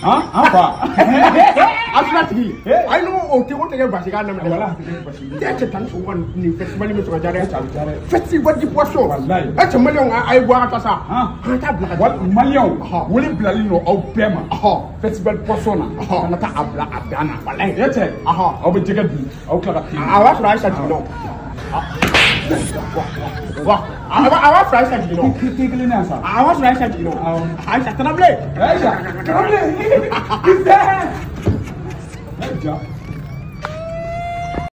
I'm a I'm a ye n'o o What? o tɛ kɛ basi k'a daminɛ wala n tɛ cɛ tan ni sogo kɔni nin fɛsibali bɛ sɔrɔ jara ye fɛsibali di bɔso ɛ cɛ maliyɛnw a ye bɔ an ka taa sa an ka taa bila ka taa maliyɛnw wele bilalen don aw bɛɛ ma fɛsibali bɔso na an ka taa a bila a dan na wala ye cɛ aw bɛ jɛgɛ dun aw tila ka a b'a sɔrɔ a ye sa jiginnaw Wa, awa fura aisha jigin n a Kiri kelen na sa. Awa fura aisha jigin nɔ. Awɔ. Aisha tana bilen. Aisha tana b i l a n Kisɛ. Ne ja.